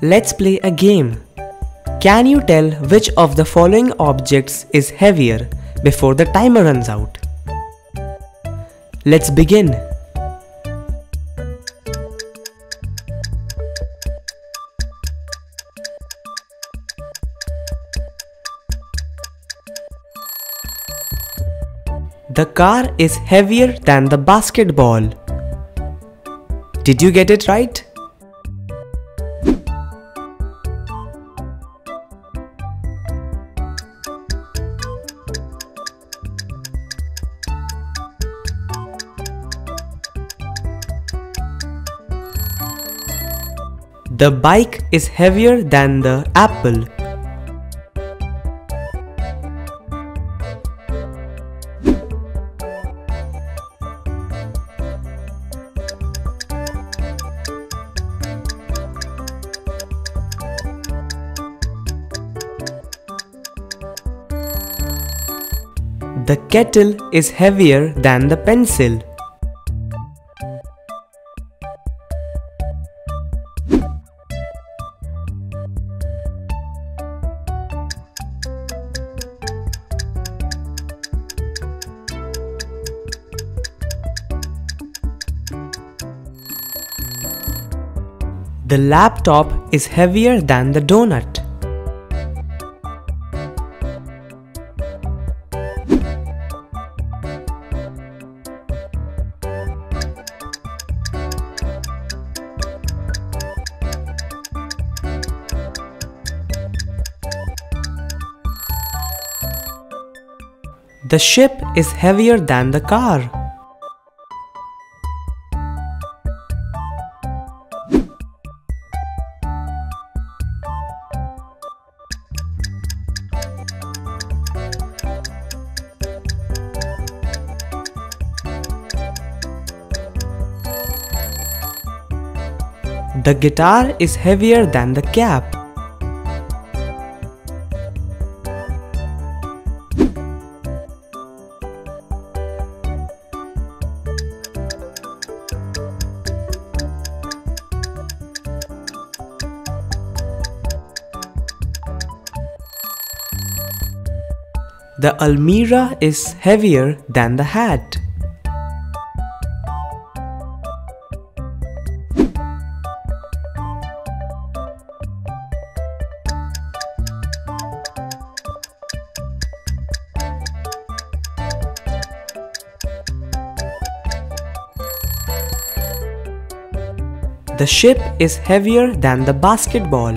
Let's play a game. Can you tell which of the following objects is heavier before the timer runs out? Let's begin. The car is heavier than the basketball. Did you get it right? The bike is heavier than the apple. The kettle is heavier than the pencil. The laptop is heavier than the donut. The ship is heavier than the car. The guitar is heavier than the cap. The almirah is heavier than the hat. The ship is heavier than the basketball.